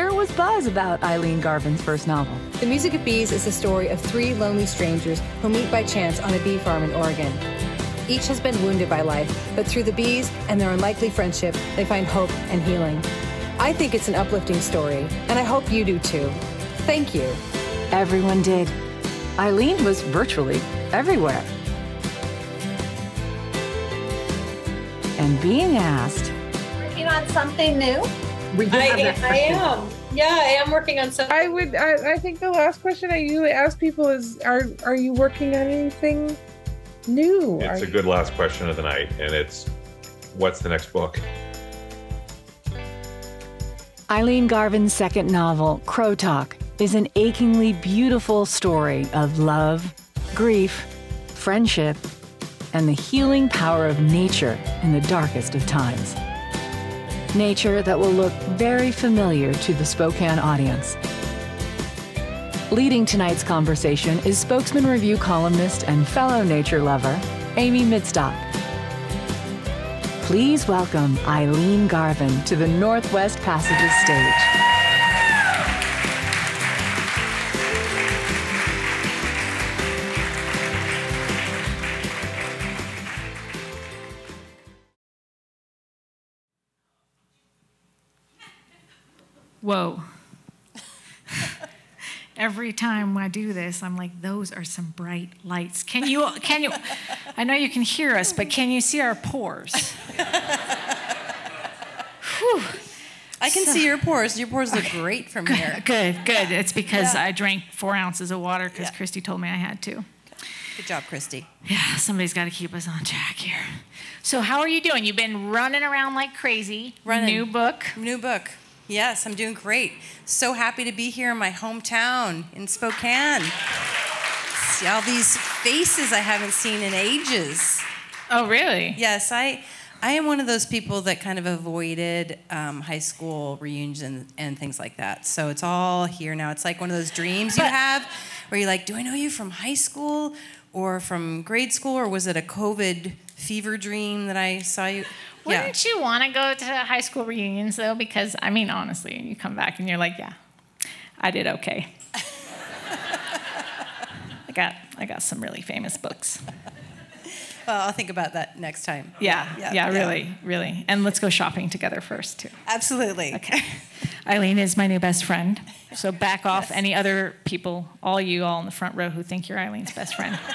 there was buzz about Eileen Garvin's first novel. The Music of Bees is the story of three lonely strangers who meet by chance on a bee farm in Oregon. Each has been wounded by life, but through the bees and their unlikely friendship, they find hope and healing. I think it's an uplifting story, and I hope you do too. Thank you. Everyone did. Eileen was virtually everywhere. And being asked, Working on something new? We do I, have I am. Yeah, I am working on something. I would. I, I think the last question I usually ask people is, "Are are you working on anything new?" It's Are a good last question of the night, and it's what's the next book? Eileen Garvin's second novel, Crow Talk, is an achingly beautiful story of love, grief, friendship, and the healing power of nature in the darkest of times. Nature that will look very familiar to the Spokane audience. Leading tonight's conversation is Spokesman Review columnist and fellow nature lover, Ami Midstokke. Please welcome Eileen Garvin to the Northwest Passages stage. Whoa. Every time I do this, I'm like, those are some bright lights. Can you, can you, I know you can hear us, but can you see our pores? Whew. I can see your pores. Your pores look great from here. Good, good. It's because Yeah. I drank four ounces of water because Yeah. Christy told me I had to. Good job, Christy. Yeah, somebody's got to keep us on track here. So, how are you doing? You've been running around like crazy. Running. New book. New book. Yes, I'm doing great. So happy to be here in my hometown in Spokane. See all these faces I haven't seen in ages. Oh, really? Yes, I, I am one of those people that kind of avoided um, high school reunions and, and things like that. So it's all here now. It's like one of those dreams you have where you're like, do I know you from high school or from grade school or was it a COVID fever dream that I saw you? Wouldn't you want to go to high school reunions though? Because I mean, honestly, you come back and you're like, yeah, I did okay. I got I got some really famous books. Well, I'll think about that next time. Yeah, Yeah, yeah, yeah. really, really. And let's go shopping together first too. Absolutely. Okay. Eileen is my new best friend. So back off any other people, all you all in the front row who think you're Eileen's best friend.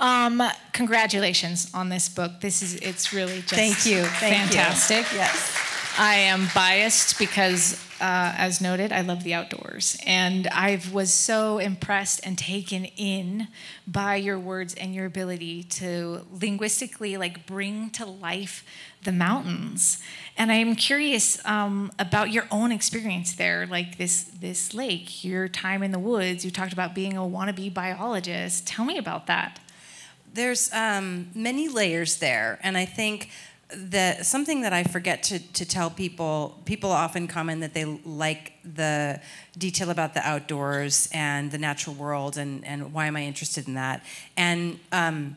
Um, congratulations on this book. This is it's really just Thank you. Thank you. fantastic. Yes. I am biased because, uh, as noted, I love the outdoors, and I was so impressed and taken in by your words and your ability to linguistically like bring to life the mountains. And I am curious um, about your own experience there, like this this lake, your time in the woods. You talked about being a wannabe biologist. Tell me about that. There's um, many layers there, and I think that something that I forget to, to tell people, people often comment that they like the detail about the outdoors and the natural world, and, and why am I interested in that? And um,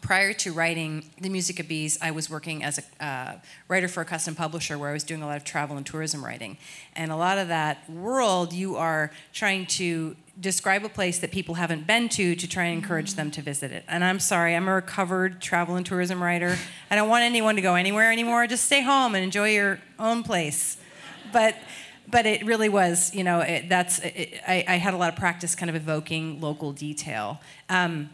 prior to writing The Music of Bees, I was working as a uh, writer for a custom publisher where I was doing a lot of travel and tourism writing. And a lot of that world, you are trying to describe a place that people haven't been to to try and encourage them to visit it. And I'm sorry, I'm a recovered travel and tourism writer. I don't want anyone to go anywhere anymore. Just stay home and enjoy your own place. But but it really was, you know, it, that's it, I, I had a lot of practice kind of evoking local detail. Um,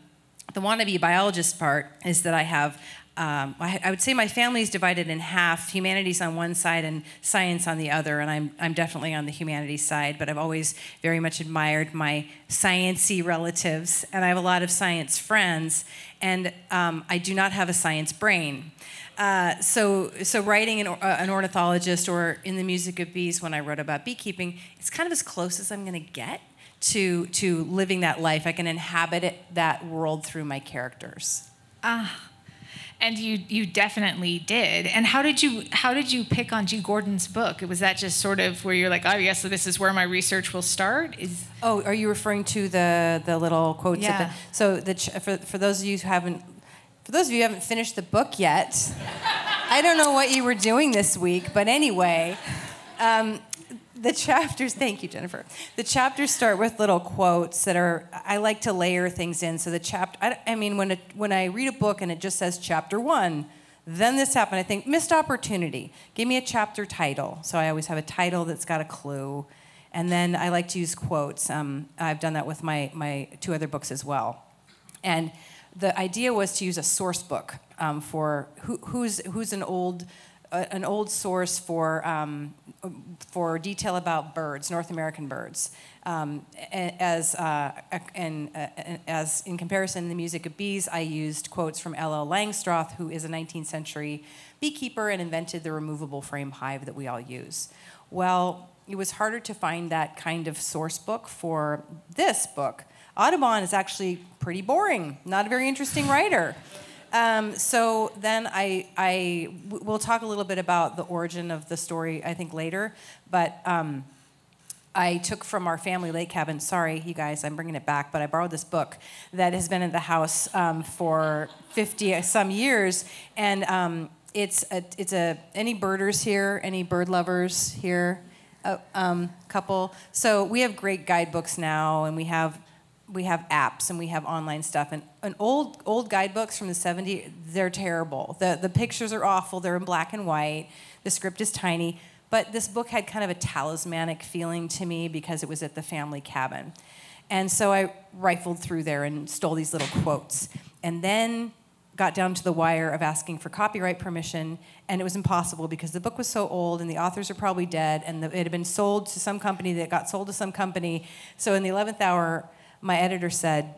the wannabe biologist part is that I have, um, I, I would say my family is divided in half humanities on one side and science on the other, and I'm, I'm definitely on the humanities side, but I've always very much admired my sciency relatives, and I have a lot of science friends, and um, I do not have a science brain. Uh, so, so writing an, uh, an ornithologist or in the music of bees when I wrote about beekeeping, it's kind of as close as I'm going to get to to living that life. I can inhabit it, that world through my characters. Ah, and you you definitely did. And how did you how did you pick on G. Gordon's book? Was that just sort of where you're like, oh yes, so this is where my research will start? Is Oh, are you referring to the the little quotes? Yeah. The, so the ch- for for those of you who haven't for those of you who haven't finished the book yet, I don't know what you were doing this week, but anyway. Um, the chapters thank you jennifer. The chapters start with little quotes that are i like to layer things in so the chapter i, I mean when, it, when i read a book and it just says chapter one then this happened i think missed opportunity. Give me a chapter title. So i always have a title that's got a clue. And then i like to use quotes. Um, i've done that with my, my two other books as well. And the idea was to use a source book um, for who, who's, who's an old an old source for, um, for detail about birds, North American birds. Um, as, uh, and, uh, as in comparison, to the music of bees, I used quotes from L.L. Langstroth, who is a 19th century beekeeper and invented the removable frame hive that we all use. Well, it was harder to find that kind of source book for this book. Audubon is actually pretty boring, not a very interesting writer. Um, so then I, I, we'll talk a little bit about the origin of the story, I think, later. But um, I took from our family lake cabin. Sorry, you guys, I'm bringing it back, but I borrowed this book that has been in the house um, for 50 some years, and um, it's a, it's a any birders here, any bird lovers here, a um, couple. So we have great guidebooks now, and we have we have apps and we have online stuff and, and old old guidebooks from the 70s they're terrible. The, the pictures are awful they're in black and white the script is tiny. But this book had kind of a talismanic feeling to me because it was at the family cabin. And so i rifled through there and stole these little quotes and then got down to the wire of asking for copyright permission and it was impossible because the book was so old and the authors are probably dead and the, it had been sold to some company that got sold to some company. So in the 11th hour my editor said,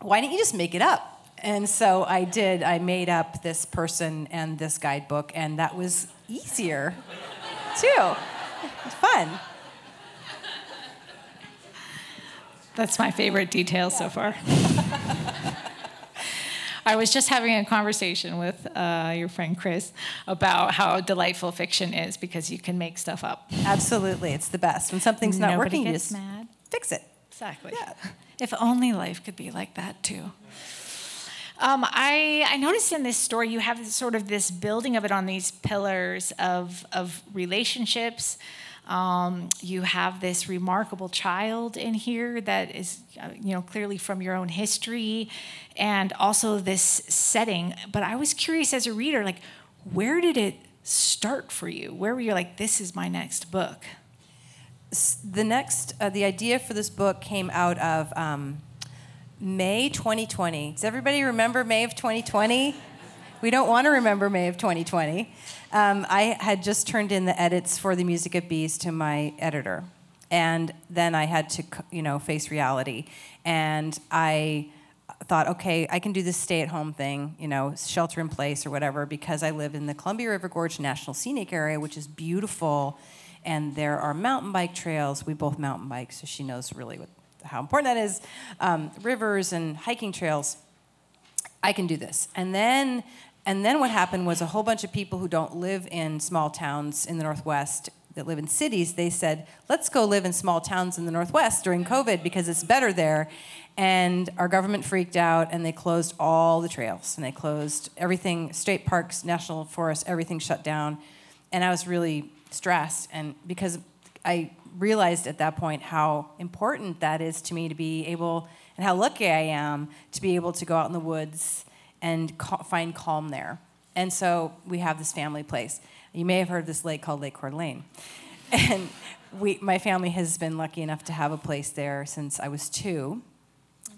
Why don't you just make it up? And so I did. I made up this person and this guidebook, and that was easier, too. It's fun. That's my favorite detail so far. I was just having a conversation with uh, your friend Chris about how delightful fiction is because you can make stuff up. Absolutely, it's the best. When something's not Nobody working, you just mad. fix it. Exactly. If only life could be like that too. Um, I, I noticed in this story you have sort of this building of it on these pillars of, of relationships. Um, you have this remarkable child in here that is, uh, you know, clearly from your own history, and also this setting. But I was curious as a reader, like, where did it start for you? Where were you like, this is my next book? The next, uh, the idea for this book came out of um, May 2020. Does everybody remember May of 2020? We don't want to remember May of 2020. Um, I had just turned in the edits for the Music of Bees to my editor, and then I had to, you know, face reality. And I thought, okay, I can do this stay-at-home thing, you know, shelter in place or whatever, because I live in the Columbia River Gorge National Scenic Area, which is beautiful and there are mountain bike trails. We both mountain bike, so she knows really what, how important that is. Um, rivers and hiking trails. I can do this. And then, and then what happened was a whole bunch of people who don't live in small towns in the Northwest that live in cities, they said, let's go live in small towns in the Northwest during COVID because it's better there. And our government freaked out and they closed all the trails and they closed everything, state parks, national forests, everything shut down. And I was really stressed and because I realized at that point how important that is to me to be able and how lucky I am to be able to go out in the woods and find calm there. And so we have this family place. You may have heard of this lake called Lake Coeur d'Alene. And we, my family has been lucky enough to have a place there since I was two.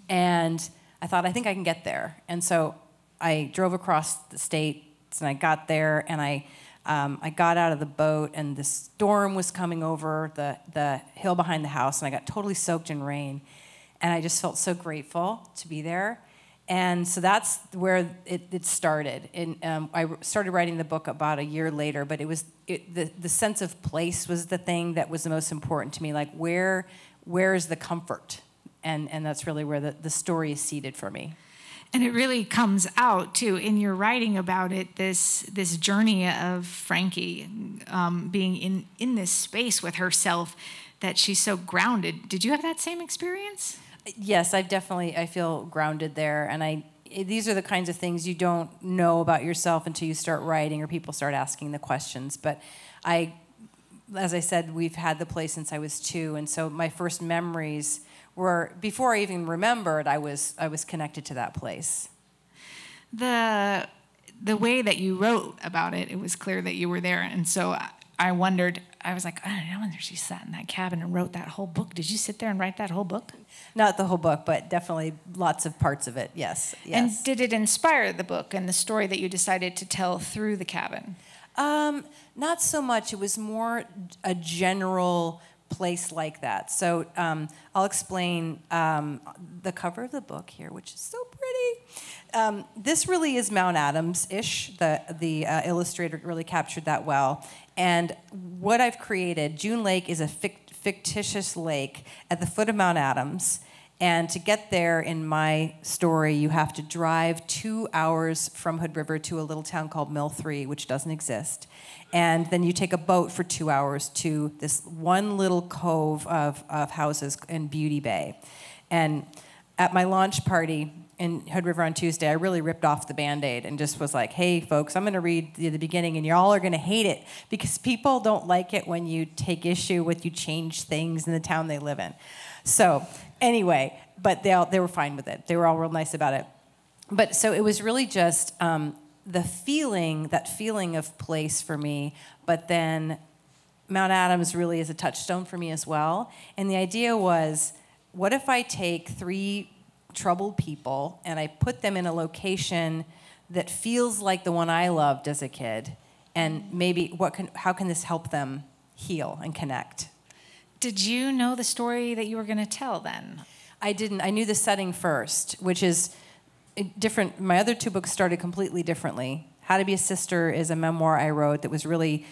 And I thought, I think I can get there. And so I drove across the state and I got there and I um, I got out of the boat and the storm was coming over the, the hill behind the house, and I got totally soaked in rain. And I just felt so grateful to be there. And so that's where it, it started. And um, I started writing the book about a year later, but it was it, the, the sense of place was the thing that was the most important to me. Like, where, where is the comfort? And, and that's really where the, the story is seated for me and it really comes out too in your writing about it this this journey of frankie um, being in in this space with herself that she's so grounded. Did you have that same experience? Yes i've definitely i feel grounded there. And i these are the kinds of things you don't know about yourself until you start writing or people start asking the questions. But i as I said, we've had the place since I was two, and so my first memories were before I even remembered. I was I was connected to that place. The the way that you wrote about it, it was clear that you were there, and so I wondered. I was like, I wonder if she sat in that cabin and wrote that whole book. Did you sit there and write that whole book? Not the whole book, but definitely lots of parts of it. Yes. yes. And did it inspire the book and the story that you decided to tell through the cabin? Um, not so much. It was more a general place like that. So um, I'll explain um, the cover of the book here, which is so pretty. Um, this really is Mount Adams-ish. The the uh, illustrator really captured that well. And what I've created, June Lake is a fict- fictitious lake at the foot of Mount Adams. And to get there in my story, you have to drive two hours from Hood River to a little town called Mill 3, which doesn't exist. And then you take a boat for two hours to this one little cove of, of houses in Beauty Bay. And at my launch party, in Hood River on Tuesday, I really ripped off the band aid and just was like, hey, folks, I'm going to read the, the, beginning and y'all are going to hate it because people don't like it when you take issue with you change things in the town they live in. So, anyway, but they, all, they were fine with it. They were all real nice about it. But so it was really just um, the feeling, that feeling of place for me, but then Mount Adams really is a touchstone for me as well. And the idea was, what if I take three troubled people and I put them in a location that feels like the one I loved as a kid and maybe what can how can this help them heal and connect did you know the story that you were going to tell then I didn't I knew the setting first which is uh, different my other two books started completely differently How to be a sister is a memoir I wrote that was really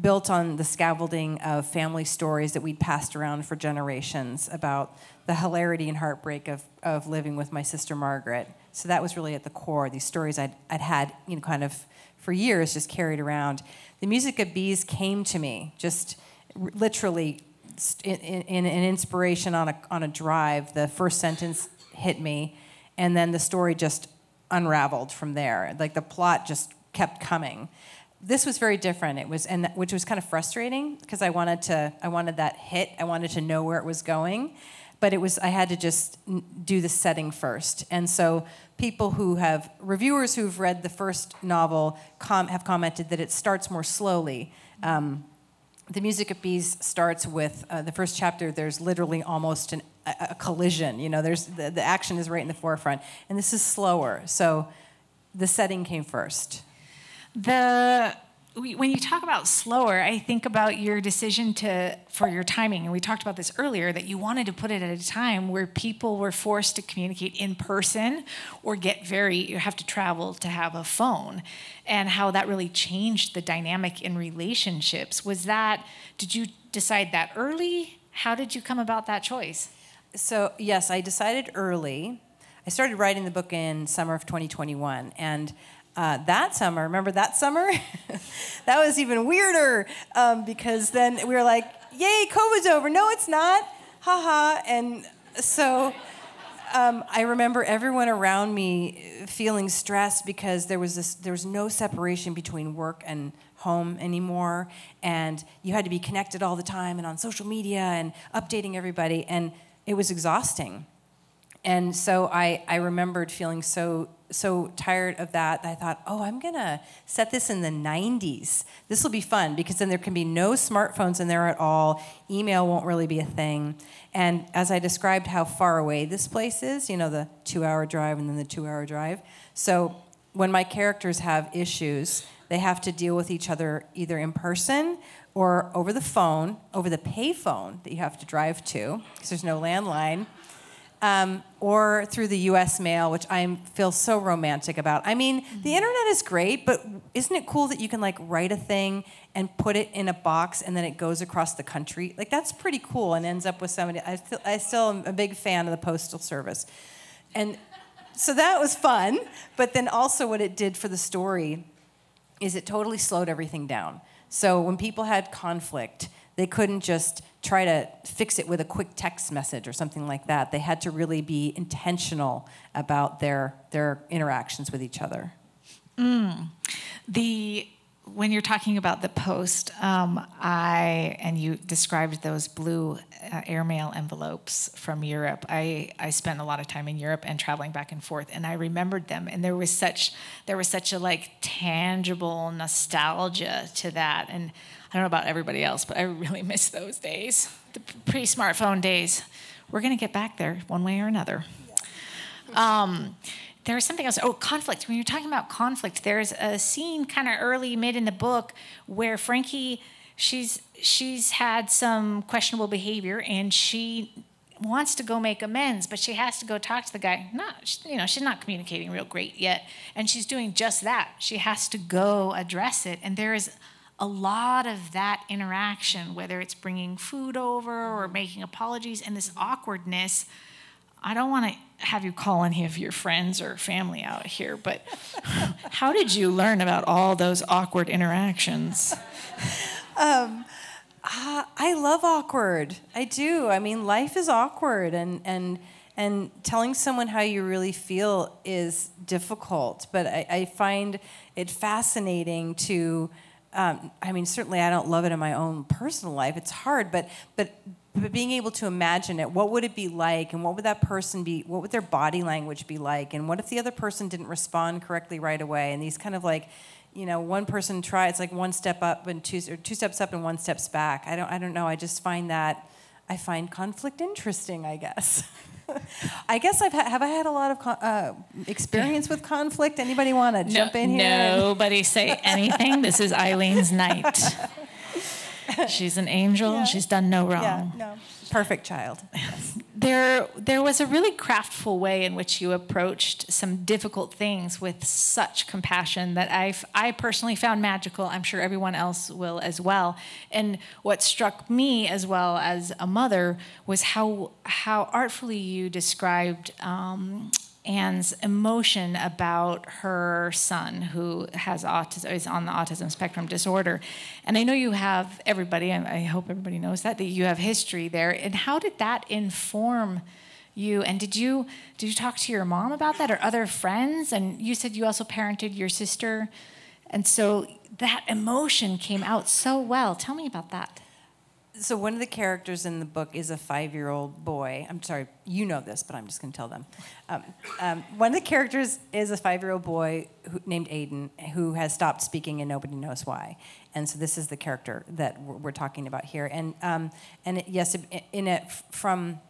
built on the scaffolding of family stories that we'd passed around for generations about the hilarity and heartbreak of, of living with my sister Margaret. So that was really at the core. These stories I'd, I'd had, you know, kind of for years just carried around. The music of bees came to me just literally in, in, an inspiration on a, on a drive. The first sentence hit me, and then the story just unraveled from there. Like the plot just kept coming this was very different. It was, and which was kind of frustrating because I wanted to, I wanted that hit. I wanted to know where it was going, but it was, I had to just do the setting first. And so, people who have reviewers who've read the first novel com, have commented that it starts more slowly. Um, the Music of Bees starts with uh, the first chapter. There's literally almost an, a, a, collision. You know, there's the, the action is right in the forefront, and this is slower. So, the setting came first the when you talk about slower, I think about your decision to for your timing, and we talked about this earlier that you wanted to put it at a time where people were forced to communicate in person or get very you have to travel to have a phone, and how that really changed the dynamic in relationships. Was that did you decide that early? How did you come about that choice? So yes, I decided early. I started writing the book in summer of 2021, and uh, that summer, remember that summer? that was even weirder um, because then we were like, yay, COVID's over. No, it's not. Ha ha. And so um, I remember everyone around me feeling stressed because there was this, there was no separation between work and home anymore, and you had to be connected all the time and on social media and updating everybody, and it was exhausting. And so I, I remembered feeling so so tired of that, I thought, oh, I'm gonna set this in the 90s. This will be fun because then there can be no smartphones in there at all. Email won't really be a thing. And as I described how far away this place is, you know, the two hour drive and then the two hour drive. So when my characters have issues, they have to deal with each other either in person or over the phone, over the payphone that you have to drive to, because there's no landline um, or through the U.S. mail, which I feel so romantic about. I mean, mm-hmm. the internet is great, but isn't it cool that you can like write a thing and put it in a box and then it goes across the country? Like that's pretty cool and ends up with somebody. I still, I still am a big fan of the postal service, and so that was fun. But then also, what it did for the story is it totally slowed everything down. So when people had conflict, they couldn't just try to fix it with a quick text message or something like that. They had to really be intentional about their their interactions with each other. Mm. The when you're talking about the post, um, I and you described those blue uh, airmail envelopes from Europe. I I spent a lot of time in Europe and traveling back and forth, and I remembered them, and there was such there was such a like tangible nostalgia to that, and I don't know about everybody else, but I really miss those days, the pre-smartphone days. We're gonna get back there one way or another. Um, there was something else. Oh, conflict. When you're talking about conflict, there's a scene kind of early, mid in the book where Frankie, she's she's had some questionable behavior, and she wants to go make amends, but she has to go talk to the guy. Not, you know, she's not communicating real great yet, and she's doing just that. She has to go address it, and there is a lot of that interaction, whether it's bringing food over or making apologies, and this awkwardness. I don't want to have you call any of your friends or family out here, but how did you learn about all those awkward interactions? Um, uh, I love awkward. I do. I mean, life is awkward, and and and telling someone how you really feel is difficult. But I, I find it fascinating to. Um, I mean, certainly I don't love it in my own personal life. It's hard, but but but being able to imagine it what would it be like and what would that person be what would their body language be like? And what if the other person didn't respond correctly right away? And these kind of like you know one person tries it's like one step up and two or two steps up and one steps back. I don't i don't know. I just find that i find conflict interesting i guess I guess I've ha- have I had a lot of uh, experience with conflict. Anybody want to jump in here? Nobody say anything. this is Eileen's night. She's an angel. Yeah. She's done no wrong. Yeah, no. Perfect child. Yes. There, there was a really craftful way in which you approached some difficult things with such compassion that I've, I personally found magical. I'm sure everyone else will as well. And what struck me as well as a mother was how, how artfully you described um, Anne's emotion about her son who has autism is on the autism spectrum disorder. And I know you have everybody, I hope everybody knows that, that you have history there. And how did that inform you? And did you did you talk to your mom about that or other friends? And you said you also parented your sister. And so that emotion came out so well. Tell me about that so one of the characters in the book is a five-year-old boy. I'm sorry, you know this, but I'm just going to tell them. Um, um, one of the characters is a five-year-old boy who, named Aiden who has stopped speaking and nobody knows why. And so this is the character that we're, we're talking about here. And um, and it, yes, in it from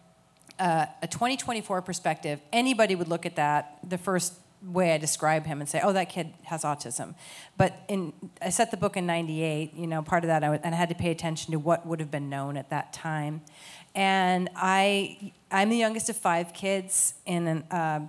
uh, a 2024 perspective, anybody would look at that. The first way I describe him and say, "Oh, that kid has autism." But in I set the book in '98. You know, part of that, I and I had to pay attention to what would have been known at that time. And I, I'm the youngest of five kids in an, uh,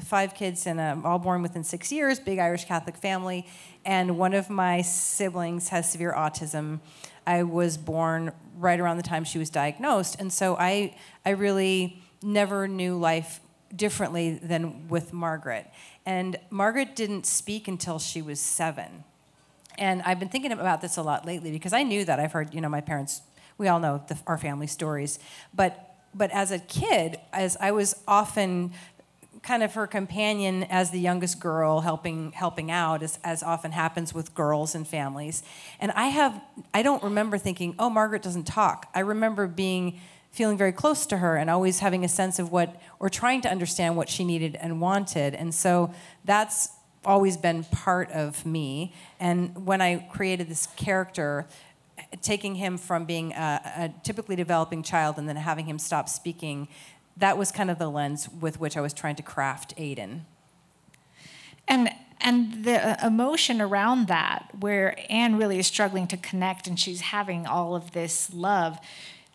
five kids and all born within six years. Big Irish Catholic family, and one of my siblings has severe autism. I was born right around the time she was diagnosed, and so I, I really never knew life differently than with Margaret. And Margaret didn't speak until she was seven. And I've been thinking about this a lot lately because I knew that. I've heard, you know, my parents, we all know the, our family stories. But, but as a kid, as I was often kind of her companion as the youngest girl helping helping out as, as often happens with girls and families and i have i don't remember thinking oh margaret doesn't talk i remember being feeling very close to her and always having a sense of what, or trying to understand what she needed and wanted. And so that's always been part of me. And when I created this character, taking him from being a, a, typically developing child and then having him stop speaking, that was kind of the lens with which I was trying to craft Aiden. And and the uh, emotion around that, where Anne really is struggling to connect and she's having all of this love,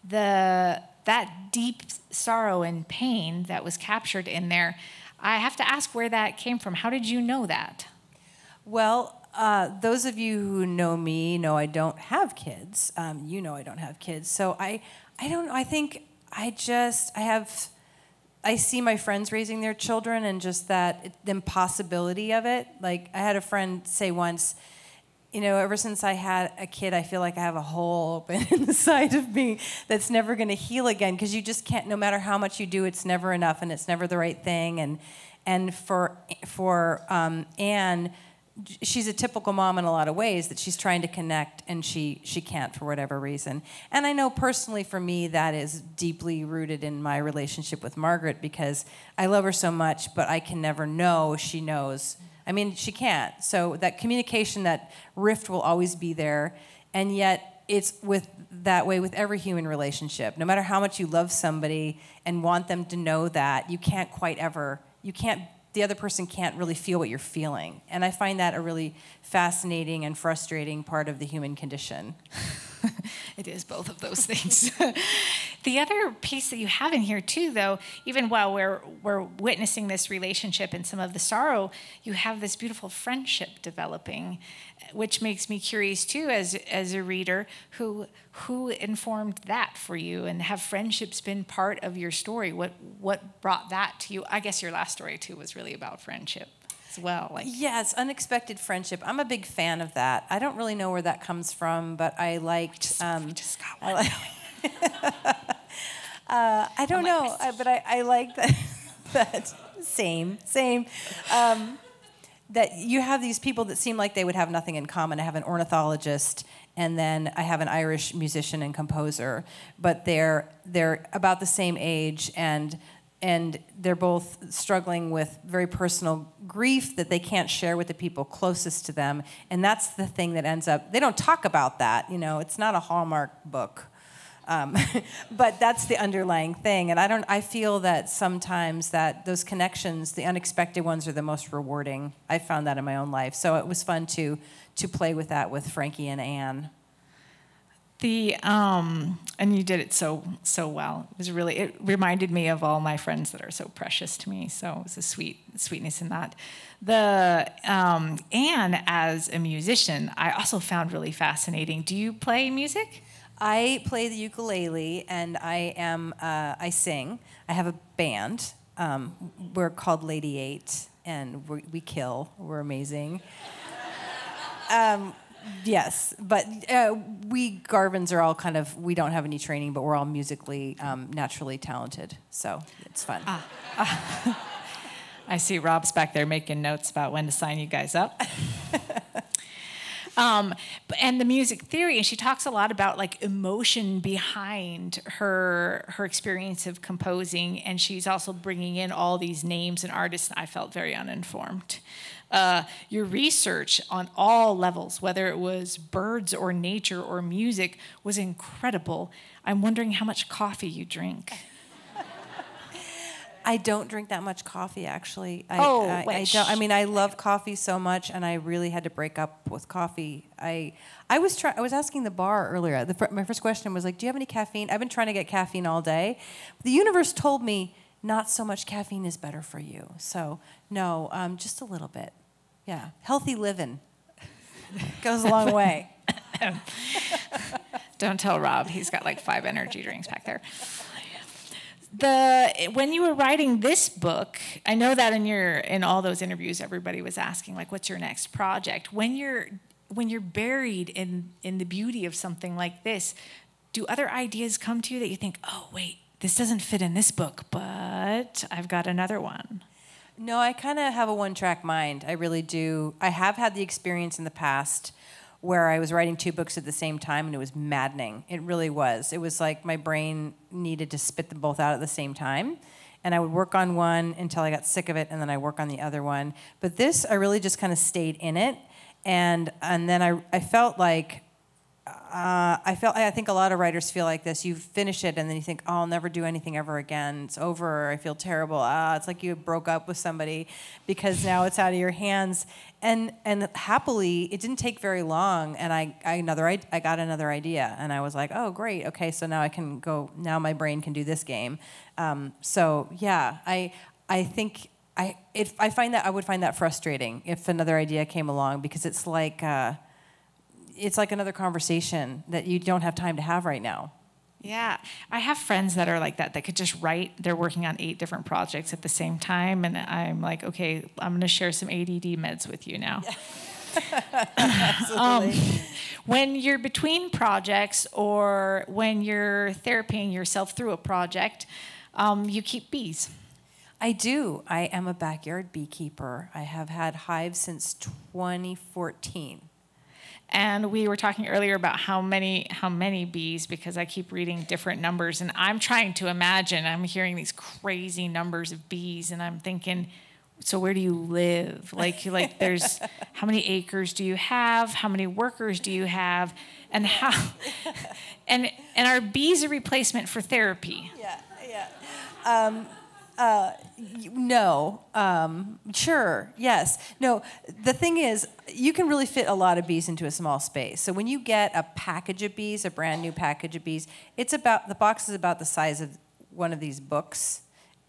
the that deep sorrow and pain that was captured in there, I have to ask where that came from. How did you know that? Well, uh, those of you who know me know I don't have kids. Um, you know I don't have kids. So I, I don't. I think I just, I have, I see my friends raising their children and just that impossibility of it. Like I had a friend say once, you know, ever since I had a kid, I feel like I have a hole open inside of me that's never going to heal again because you just can't. No matter how much you do, it's never enough, and it's never the right thing. And and for for um, Anne, she's a typical mom in a lot of ways that she's trying to connect and she she can't for whatever reason. And I know personally for me that is deeply rooted in my relationship with Margaret because I love her so much, but I can never know she knows. I mean, she can't. So that communication, that rift will always be there. And yet it's with that way with every human relationship. No matter how much you love somebody and want them to know that, you can't quite ever you can't the other person can't really feel what you're feeling. And I find that a really fascinating and frustrating part of the human condition. it is both of those things. the other piece that you have in here too, though, even while we're we're witnessing this relationship and some of the sorrow, you have this beautiful friendship developing, which makes me curious too, as as a reader, who who informed that for you, and have friendships been part of your story? What what brought that to you? I guess your last story too was really about friendship as well. Like yes, unexpected friendship. I'm a big fan of that. I don't really know where that comes from, but I liked. Just, um, just got one. I, like, uh, I don't know, uh, but I, I like that. that same, same. Um, that you have these people that seem like they would have nothing in common. I have an ornithologist, and then I have an Irish musician and composer, but they're they're about the same age and and they're both struggling with very personal grief that they can't share with the people closest to them and that's the thing that ends up they don't talk about that you know it's not a hallmark book um, but that's the underlying thing and i don't i feel that sometimes that those connections the unexpected ones are the most rewarding i found that in my own life so it was fun to to play with that with frankie and anne the um, and you did it so so well. It was really it reminded me of all my friends that are so precious to me. So it was a sweet sweetness in that. The um, Anne as a musician, I also found really fascinating. Do you play music? I play the ukulele and I am uh, I sing. I have a band. Um, we're called Lady Eight, and we we kill. We're amazing. Um, Yes, but uh, we Garvins are all kind of we don't have any training, but we're all musically um, naturally talented, so it's fun. Ah. Ah. I see Rob's back there making notes about when to sign you guys up. um, and the music theory, and she talks a lot about like emotion behind her her experience of composing, and she's also bringing in all these names and artists. And I felt very uninformed uh, your research on all levels, whether it was birds or nature or music, was incredible. I'm wondering how much coffee you drink. I don't drink that much coffee, actually. I, oh, I, I, don't. I mean, I love coffee so much, and I really had to break up with coffee. I, I was trying. I was asking the bar earlier. The, my first question was like, "Do you have any caffeine?" I've been trying to get caffeine all day. The universe told me not so much caffeine is better for you. So no, um, just a little bit. Yeah, healthy living goes a long way. Don't tell Rob. He's got like five energy drinks back there. The when you were writing this book, I know that in your in all those interviews, everybody was asking like, "What's your next project?" When you're when you're buried in in the beauty of something like this, do other ideas come to you that you think, "Oh, wait, this doesn't fit in this book, but I've got another one"? No, I kind of have a one track mind. I really do. I have had the experience in the past where I was writing two books at the same time and it was maddening. It really was. It was like my brain needed to spit them both out at the same time. And I would work on one until I got sick of it and then I work on the other one. But this, I really just kind of stayed in it. And, and then I, I felt like uh, I felt I think a lot of writers feel like this. You finish it and then you think, "Oh, I'll never do anything ever again. It's over. I feel terrible." Ah, it's like you broke up with somebody because now it's out of your hands. And and happily, it didn't take very long, and I, I another I, I got another idea, and I was like, "Oh, great. Okay, so now I can go. Now my brain can do this game." Um, so yeah, I I think I if I find that I would find that frustrating if another idea came along because it's like. Uh, it's like another conversation that you don't have time to have right now. Yeah, I have friends that are like that. That could just write. They're working on eight different projects at the same time, and I'm like, okay, I'm going to share some ADD meds with you now. um, when you're between projects or when you're therapying yourself through a project, um, you keep bees. I do. I am a backyard beekeeper. I have had hives since 2014. And we were talking earlier about how many how many bees because I keep reading different numbers and I'm trying to imagine I'm hearing these crazy numbers of bees and I'm thinking so where do you live? Like like there's how many acres do you have? How many workers do you have? And how and and are bees a replacement for therapy? Yeah, yeah. Um, uh, no, um, sure, yes. No, the thing is, you can really fit a lot of bees into a small space. So when you get a package of bees, a brand new package of bees, it's about the box is about the size of one of these books,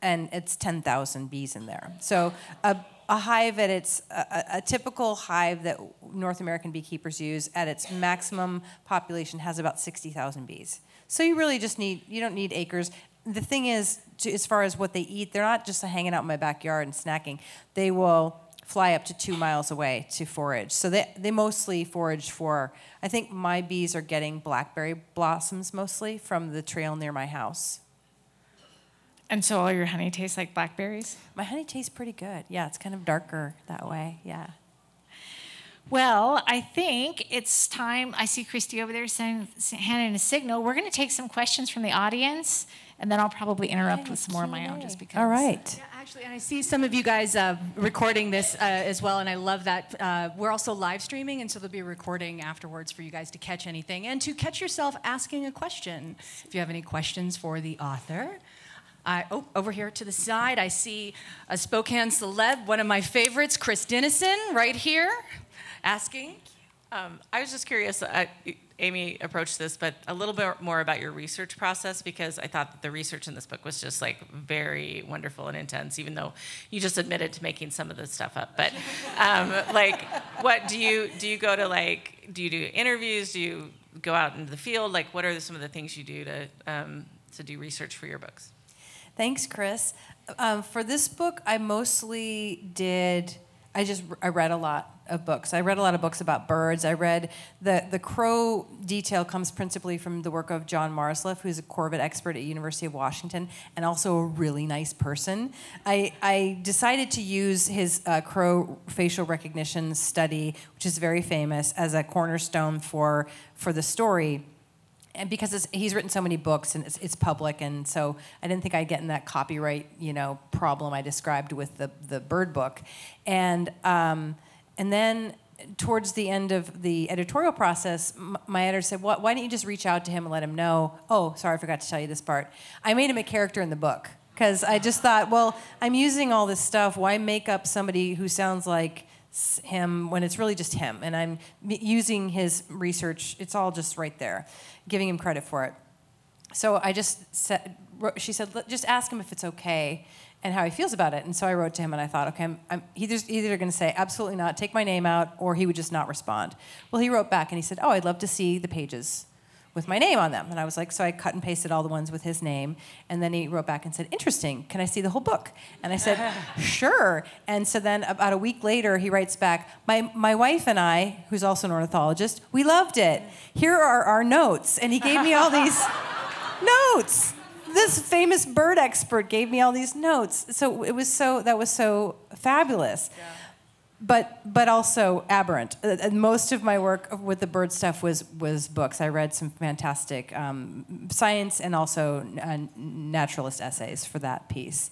and it's ten thousand bees in there. So a, a hive at its a, a typical hive that North American beekeepers use at its maximum population has about sixty thousand bees. So you really just need you don't need acres the thing is, to, as far as what they eat, they're not just hanging out in my backyard and snacking. They will fly up to two miles away to forage. So they, they mostly forage for, I think my bees are getting blackberry blossoms mostly from the trail near my house. And so all your honey tastes like blackberries? My honey tastes pretty good. Yeah, it's kind of darker that way. Yeah. Well, I think it's time. I see Christy over there saying, handing a signal. We're going to take some questions from the audience and then I'll probably interrupt with some more of my own just because. All right. Yeah, actually, and I see some of you guys uh, recording this uh, as well, and I love that. Uh, we're also live streaming, and so there'll be a recording afterwards for you guys to catch anything and to catch yourself asking a question. If you have any questions for the author. I, oh, over here to the side, I see a Spokane celeb, one of my favorites, Chris Dennison, right here, asking. Um, I was just curious. Uh, Ami approached this, but a little bit more about your research process because I thought that the research in this book was just like very wonderful and intense, even though you just admitted to making some of this stuff up. But um, like, what do you do? You go to like, do you do interviews? Do you go out into the field? Like, what are some of the things you do to um, to do research for your books? Thanks, Chris. Um, for this book, I mostly did. I just I read a lot of books. I read a lot of books about birds. I read the the crow detail comes principally from the work of John Marzluff, who's a corvid expert at University of Washington and also a really nice person. I I decided to use his uh, crow facial recognition study, which is very famous, as a cornerstone for for the story and because he's written so many books and it's, it's, public, and so I didn't think I'd get in that copyright, you know, problem I described with the the bird book, and um, and then towards the end of the editorial process, my editor said, "Why don't you just reach out to him and let him know?" Oh, sorry, I forgot to tell you this part. I made him a character in the book because I just thought, well, I'm using all this stuff. Why make up somebody who sounds like him when it's really just him? And I'm using his research. It's all just right there, giving him credit for it. So I just said, she said, just ask him if it's okay and how he feels about it. And so I wrote to him and I thought, okay, I'm, I'm either, either going to say absolutely not, take my name out, or he would just not respond. Well, he wrote back and he said, oh, I'd love to see the pages with my name on them. And I was like, so I cut and pasted all the ones with his name. And then he wrote back and said, interesting, can I see the whole book? And I said, sure. And so then about a week later, he writes back, my, my wife and I, who's also an ornithologist, we loved it. Here are our notes. And he gave me all these notes this famous bird expert gave me all these notes. So it was so that was so fabulous. Yeah. But but also aberrant. Uh, most of my work with the bird stuff was was books. I read some fantastic um, science and also uh, naturalist essays for that piece.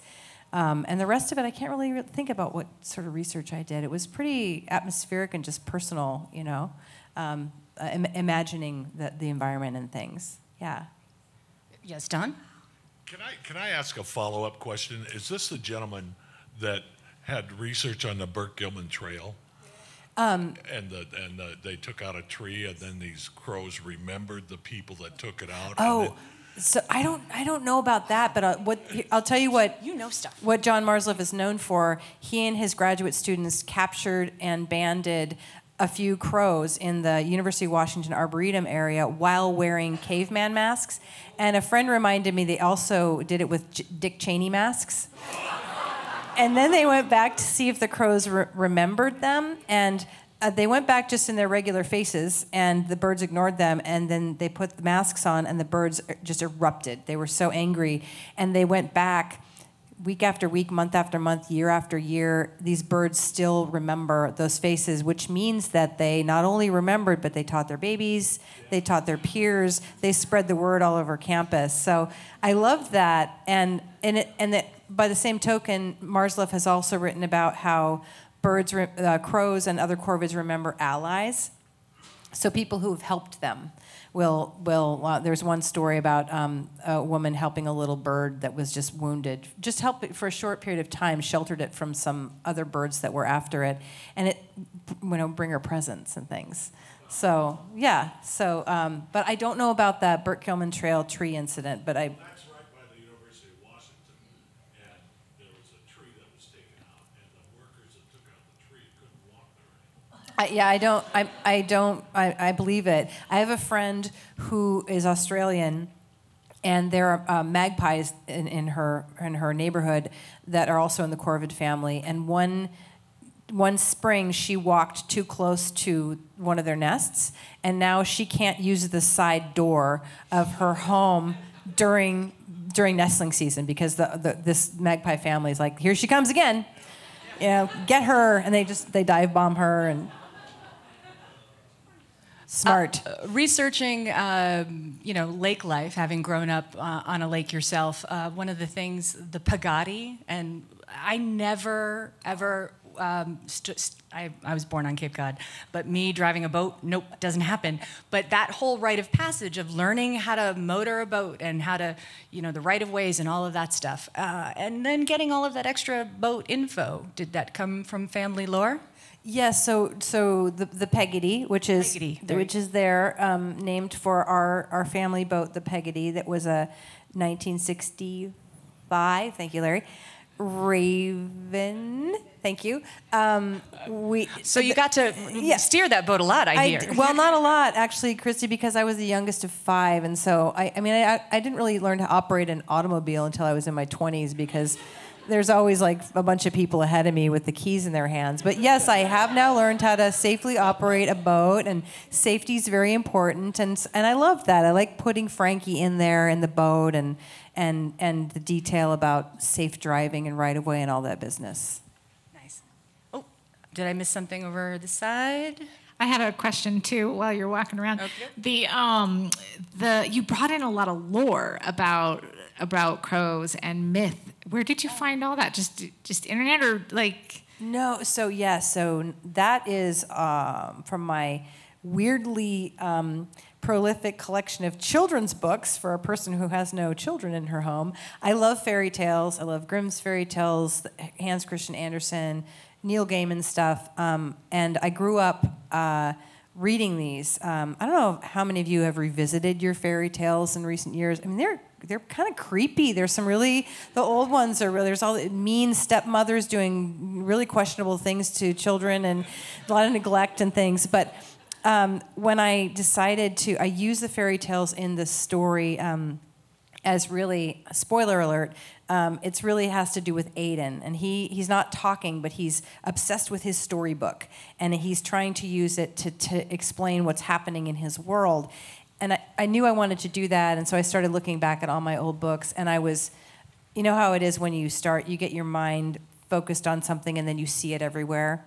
Um, and the rest of it, I can't really think about what sort of research I did. It was pretty atmospheric and just personal, you know, um, uh, Im- imagining the, the environment and things. Yeah. Yes, Don? Can I, can I ask a follow up question? Is this the gentleman that had research on the Burke Gilman Trail? Um, and the, and the, they took out a tree, and then these crows remembered the people that took it out. Oh, so I don't I don't know about that, but uh, what I'll tell you what you know stuff. What John Marzluff is known for, he and his graduate students captured and banded a few crows in the University of Washington Arboretum area while wearing caveman masks. And a friend reminded me they also did it with J- Dick Cheney masks. And then they went back to see if the crows re- remembered them. And uh, they went back just in their regular faces, and the birds ignored them. And then they put the masks on, and the birds uh, just erupted. They were so angry. And they went back week after week, month after month, year after year, these birds still remember those faces, which means that they not only remembered, but they taught their babies, they taught their peers, they spread the word all over campus. So I love that, and and it, and that by the same token, Marzluff has also written about how birds, uh, crows, and other corvids remember allies, so people who have helped them will will uh, there's one story about um, a woman helping a little bird that was just wounded. Just help it for a short period of time sheltered it from some other birds that were after it and it you know bring her presents and things. So yeah so um, but i don't know about that burt Kilman trail tree incident but i I, yeah, I don't. I, I don't. I, I believe it. I have a friend who is Australian, and there are uh, magpies in, in her in her neighborhood that are also in the corvid family. And one one spring, she walked too close to one of their nests, and now she can't use the side door of her home during during nestling season because the, the this magpie family is like, here she comes again. You know, get her, and they just they dive bomb her and Smart. Uh, researching, um, you know, lake life, having grown up uh, on a lake yourself, uh, one of the things, the Peggotty, and I never, ever, um, I, I was born on Cape Cod, but me driving a boat, nope, doesn't happen. But that whole rite of passage of learning how to motor a boat and how to, you know, the right of ways and all of that stuff, uh, and then getting all of that extra boat info, did that come from family lore? Yes, so so the the Peggotty, which is Peggotty, which is there, um, named for our our family boat, the Peggotty, that was a 1965. Thank you, Larry. Raven. Thank you. Um, we. So you got to yeah. steer that boat a lot, I hear. I, well, not a lot actually, Christy, because I was the youngest of five, and so I. I mean, I, I didn't really learn to operate an automobile until I was in my 20s because there's always like a bunch of people ahead of me with the keys in their hands. But yes, I have now learned how to safely operate a boat, and safety is very important. And and I love that. I like putting Frankie in there in the boat, and and and the detail about safe driving and right of way and all that business. Nice. Oh, did I miss something over the side? I had a question too while you're walking around. Okay. The um the you brought in a lot of lore about about crows and myth. Where did you find all that? Just just internet or like? No, so yes, yeah, so that is um, from my weirdly um, prolific collection of children's books for a person who has no children in her home. I love fairy tales. I love Grimm's fairy tales, Hans Christian Andersen, Neil Gaiman stuff, um, and I grew up. Uh, reading these. Um, I don't know how many of you have revisited your fairy tales in recent years. I mean, they're they're kind of creepy. There's some really the old ones are really there's all mean stepmothers doing really questionable things to children and a lot of neglect and things. But um, when I decided to, I use the fairy tales in the story um, as really spoiler alert. Um, it's really has to do with Aiden, and he he's not talking, but he's obsessed with his storybook, and he's trying to use it to to explain what's happening in his world and I, I knew I wanted to do that, and so I started looking back at all my old books, and I was, you know how it is when you start, you get your mind focused on something, and then you see it everywhere.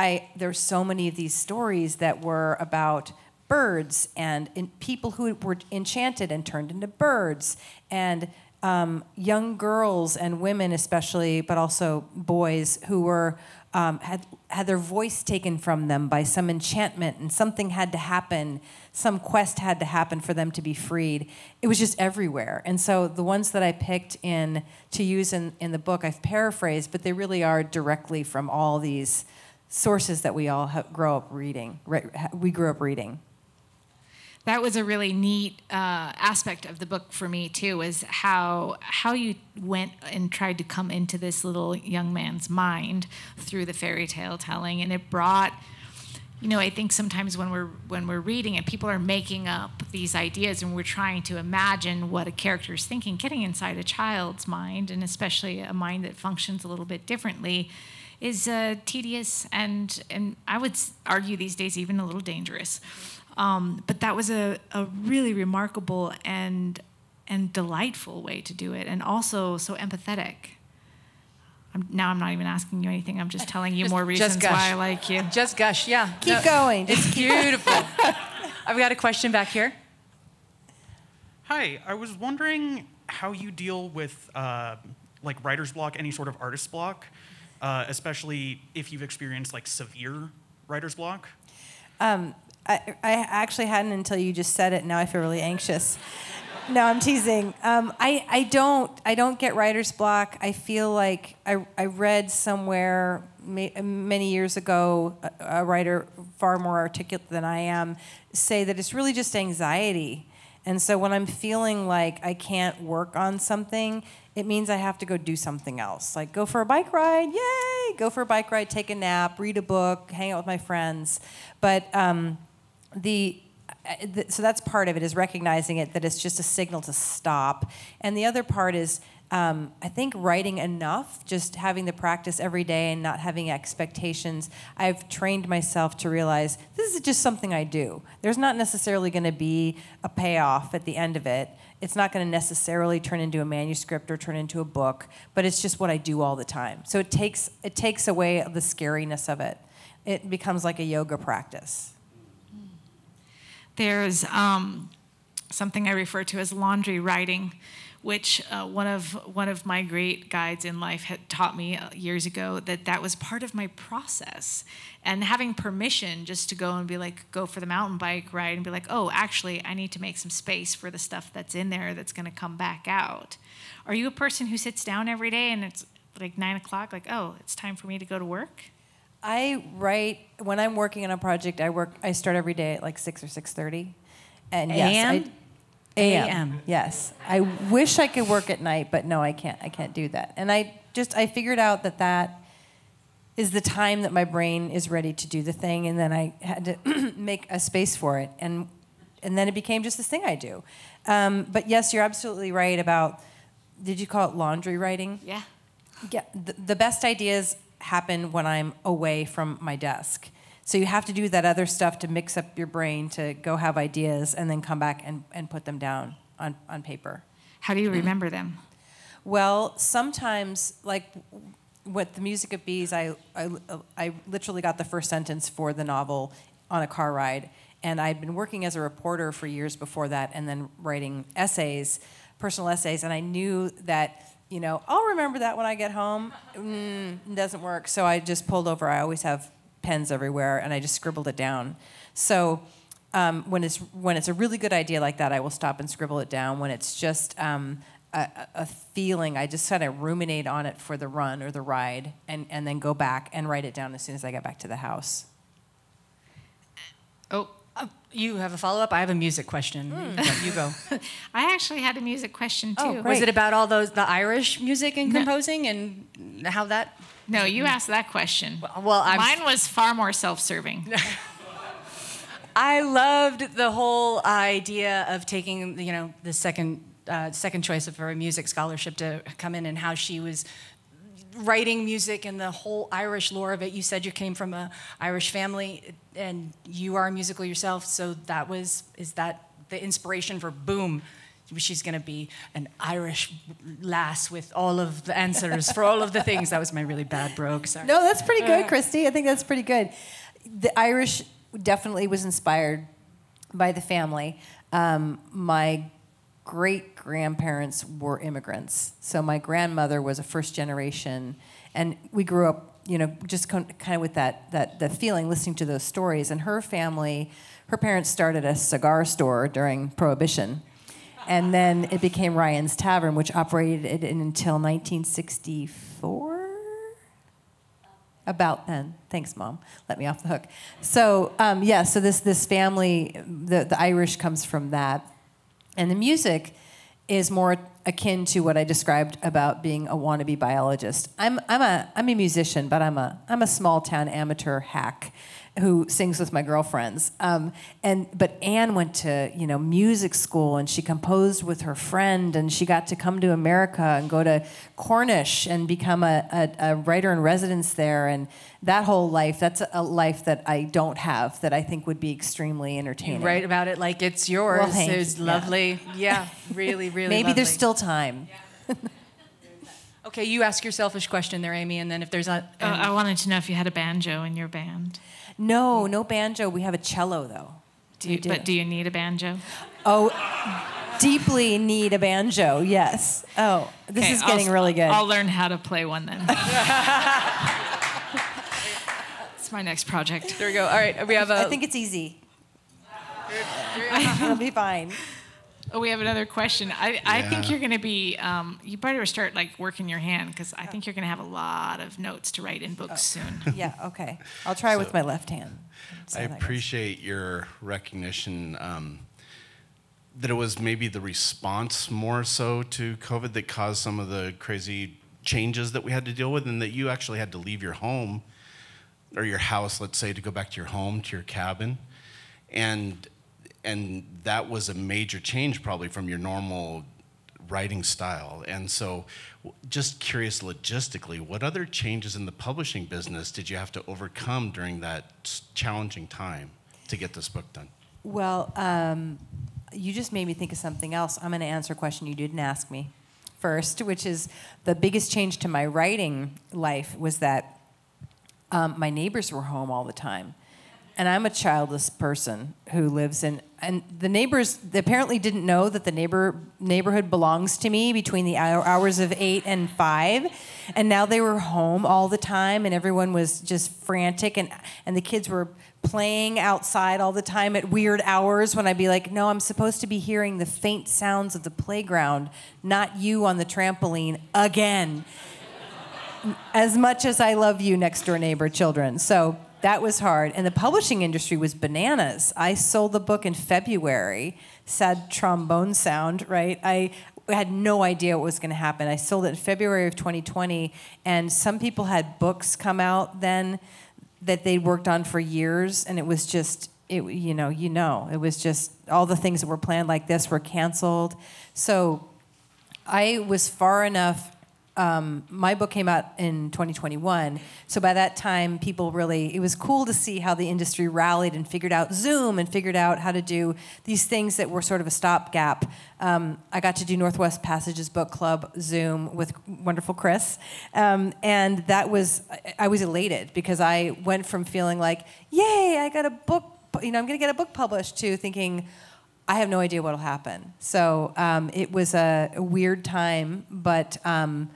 I there's so many of these stories that were about birds and people who were enchanted and turned into birds, and um, young girls and women especially, but also boys who were um, had had their voice taken from them by some enchantment, and something had to happen some quest had to happen for them to be freed. It was just everywhere. And so the ones that I picked in to use in, in the book, I've paraphrased, but they really are directly from all these sources that we all grow up reading. We grew up reading. That was a really neat uh, aspect of the book for me too. Is how how you went and tried to come into this little young man's mind through the fairy tale telling, and it brought you know, I think sometimes when we're when we're reading it, people are making up these ideas, and we're trying to imagine what a character is thinking. Getting inside a child's mind, and especially a mind that functions a little bit differently, is uh, tedious and and I would argue these days even a little dangerous. Um, but that was a, a really remarkable and and delightful way to do it, and also so empathetic. I'm, now I'm not even asking you anything. I'm just telling you Just- more reasons gush. why I like you. Just gush, yeah. Keep going. It's beautiful. I've got a question back here. Hi, I was wondering how you deal with uh, like writer's block, any sort of artist block, uh, especially if you've experienced like severe writer's block. Um, I, I actually hadn't until you just said it. Now I feel really anxious. No, I'm teasing. Um, I, I don't I don't get writer's block. I feel like I, I read somewhere ma- many years ago a, a writer far more articulate than I am say that it's really just anxiety. And so when I'm feeling like I can't work on something, it means I have to go do something else. Like go for a bike ride, yay! Go for a bike ride, take a nap, read a book, hang out with my friends. But um, the so that's part of it is recognizing it that it's just a signal to stop and the other part is um, i think writing enough just having the practice every day and not having expectations i've trained myself to realize this is just something i do. There's not necessarily going to be a payoff at the end of it. It's not going to necessarily turn into a manuscript or turn into a book but it's just what i do all the time. So it takes it takes away the scariness of it. It becomes like a yoga practice. There's um, something I refer to as laundry writing, which uh, one of one of my great guides in life had taught me uh, years ago that that was part of my process, and having permission just to go and be like, go for the mountain bike ride and be like, oh, actually, I need to make some space for the stuff that's in there that's going to come back out. Are you a person who sits down every day and it's like nine o'clock, like, oh, it's time for me to go to work? I write when I'm working on a project. I work. I start every day at like six or six thirty, and yes, I, AM. AM. Yes, I wish I could work at night, but no, I can't. I can't do that. And I just I figured out that that is the time that my brain is ready to do the thing, and then I had to make a space for it, and and then it became just this thing I do. Um, but yes, you're absolutely right about. Did you call it laundry writing? Yeah. Yeah, the, the best ideas happen when I'm away from my desk. So you have to do that other stuff to mix up your brain to go have ideas and then come back and, and put them down on, on paper. How do you remember them? Well, sometimes, like with the music of bees, I, I, I literally got the first sentence for the novel on a car ride. And I'd been working as a reporter for years before that and then writing essays, personal essays. And I knew that, you know, I'll remember that when I get home. Mm, doesn't work. So I just pulled over. I always have pens everywhere and I just scribbled it down. So um, when, it's, when it's a really good idea like that, I will stop and scribble it down. When it's just um, a, a feeling, I just kind of ruminate on it for the run or the ride and, and then go back and write it down as soon as I get back to the house. Oh, uh, you have a follow up? I have a music question. You go. I actually had a music question too. Oh, Was it about all those the Irish music and composing and how that? No, you asked that question. Well, I'm, mine was far more self-serving. I loved the whole idea of taking you know the second uh, second choice of her music scholarship to come in and how she was writing music and the whole Irish lore of it. You said you came from a Irish family and you are a musical yourself, so that was is that the inspiration for Boom? She's gonna be an Irish lass with all of the answers for all of the things. That was my really bad brogue. Sorry. No, that's pretty good, Christy. I think that's pretty good. The Irish definitely was inspired by the family. Um, my great grandparents were immigrants. So my grandmother was a first generation, and we grew up, you know, just kind of with that that the feeling, listening to those stories. And her family, her parents started a cigar store during Prohibition, and then it became Ryan's Tavern, which operated it until 1964 about then. Thanks, mom. Let me off the hook. So um, yeah, so this this family, the the Irish comes from that, and the music is more akin to what I described about being a wannabe biologist. I'm I'm a I'm a musician, but I'm a I'm a small town amateur hack who sings with my girlfriends. Um, and but Anne went to you know music school and she composed with her friend and she got to come to America and go to Cornish and become a, a, a writer in residence there and that whole life that's a life that I don't have that I think would be extremely entertaining. You write about it like it's yours. Well, thanks. it's Yeah. lovely. Yeah, really, really. Maybe there's still time. Okay, you ask your selfish question there, Ami, and then if there's a. Uh, I wanted to know if you had a banjo in your band. No, no banjo. We have a cello though. Do you, do. but do you need a banjo? Oh, deeply need a banjo. Yes. Oh, this Okay, is getting I'll- really good. I'll learn how to play one then. It's my next project. There we go. All right, we have a. I think it's easy. It'll be fine. Oh, we have another question. I, I think you're going to be, um, you better start like working your hand because I think you're going to have a lot of notes to write in books soon. Yeah. Okay. I'll try with my left hand. I So that goes. appreciate your recognition um, that it was maybe the response more so to COVID that caused some of the crazy changes that we had to deal with, and that you actually had to leave your home or your house, let's say, to go back to your home, to your cabin, and and that was a major change probably from your normal writing style. And so, just curious logistically, what other changes in the publishing business did you have to overcome during that challenging time to get this book done? Well, um, you just made me think of something else. I'm going to answer a question you didn't ask me first, which is the biggest change to my writing life was that um, my neighbors were home all the time. And I'm a childless person who lives in, and the neighbors apparently didn't know that the neighbor neighborhood belongs to me between the hours of eight and five, and now they were home all the time, and everyone was just frantic, and and the kids were playing outside all the time at weird hours when I'd be like, no, I'm supposed to be hearing the faint sounds of the playground, not you on the trampoline again as much as I love you, next door neighbor children. So that was hard. And the publishing industry was bananas. I sold the book in February, sad trombone sound, right? I had no idea what was going to happen. I sold it in February of 2020, and some people had books come out then that they'd worked on for years, and it was just, it, you know, you know, it was just all the things that were planned like this were canceled. So I was far enough. Um, my book came out in 2021, so by that time, people really. It was cool to see how the industry rallied and figured out Zoom and figured out how to do these things that were sort of a stopgap. Um, I got to do Northwest Passages Book Club Zoom with wonderful Chris, um, and that was I- was elated because I went from feeling like, "Yay, I got a book," you know, I'm going to get a book published, to thinking. I have no idea what'll happen. So um, it was a, a weird time, but um,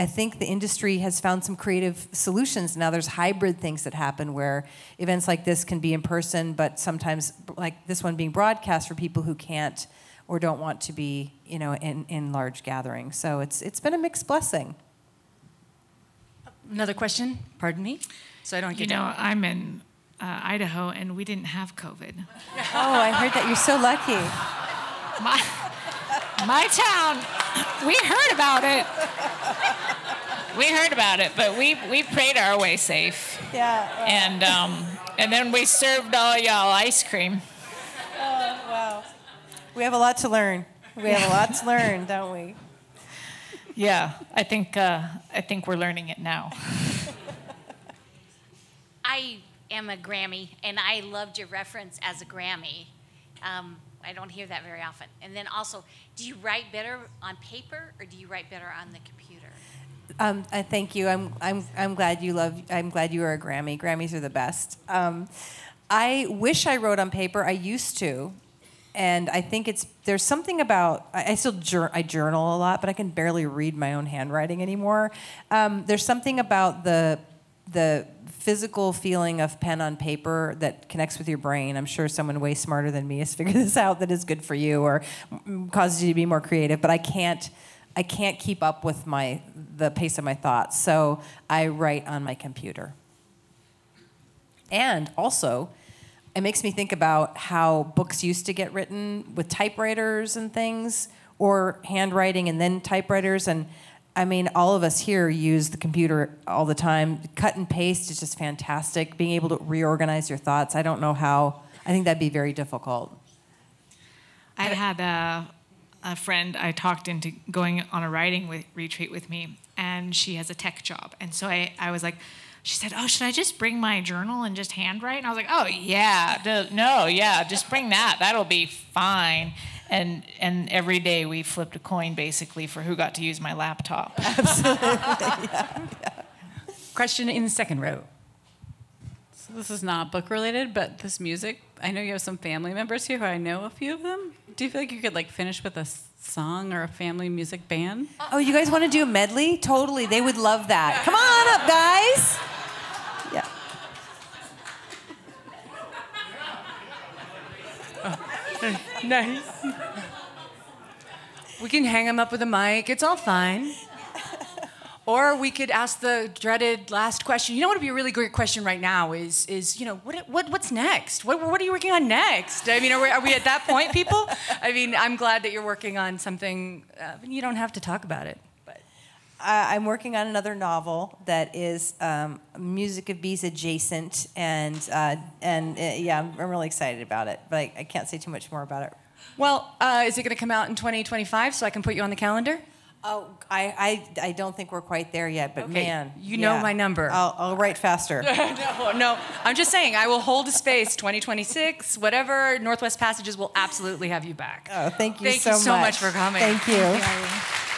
I think the industry has found some creative solutions. Now there's hybrid things that happen where events like this can be in person, but sometimes like this one being broadcast for people who can't or don't want to be, you know, in, in large gatherings. So it's it's been a mixed blessing. Another question? Pardon me? So I don't You get know, I'm in uh, Idaho and we didn't have COVID. Oh, I heard that. You're so lucky. My, my town, we heard about it. We heard about it, but we, we prayed our way safe. Yeah. And, um, and then we served all y'all ice cream. Oh, wow. We have a lot to learn. We have a lot to learn, don't we? Yeah, I think, uh, I think we're learning it now. I am a Grammy, and I loved your reference as a Grammy. Um, I don't hear that very often. And then also, do you write better on paper or do you write better on the computer? Um, I thank you. I'm, I'm, I'm glad you love. I'm glad you are a Grammy. Grammys are the best. Um, I wish I wrote on paper. I used to, and I think it's there's something about. I, I still jour, I journal a lot, but I can barely read my own handwriting anymore. Um, there's something about the the physical feeling of pen on paper that connects with your brain. I'm sure someone way smarter than me has figured this out that is good for you or causes you to be more creative. But I can't. I can't keep up with my the pace of my thoughts, so I write on my computer. And also, it makes me think about how books used to get written with typewriters and things, or handwriting and then typewriters. And I mean, all of us here use the computer all the time. Cut and paste is just fantastic. Being able to reorganize your thoughts, I don't know how. I think that'd be very difficult. I had a, a friend I talked into going on a writing with, retreat with me, and she has a tech job. And so I, I was like, she said, Oh, should I just bring my journal and just handwrite? And I was like, Oh, yeah, no, yeah, just bring that. That'll be fine. And and every day we flipped a coin basically for who got to use my laptop. Question in the second row. So this is not book related, but this music. I know you have some family members here who I know a few of them. Do you feel like you could like finish with a song or a family music band? Oh, you guys want to do a medley? Totally. They would love that. Come on up, guys. Nice. We can hang him up with a mic. It's all fine. Or we could ask the dreaded last question. You know what would be a really great question right now is, is you know, what, what, what's next? What, what are you working on next? I mean, are we, are we at that point, people? I mean, I'm glad that you're working on something. Uh, you don't have to talk about it. Uh, I'm working on another novel that is um, music of bees adjacent, and uh, and uh, yeah, I'm, I'm really excited about it. But I, I can't say too much more about it. Well, uh, is it going to come out in 2025 so I can put you on the calendar? Oh, I, I, I don't think we're quite there yet, but Okay, man, you know yeah. my number. I'll, I'll write faster. no, no. I'm just saying, I will hold a space 2026, whatever. Northwest Passages will absolutely have you back. Oh, thank you Thank so you so much. much for coming. Thank you. Thank you.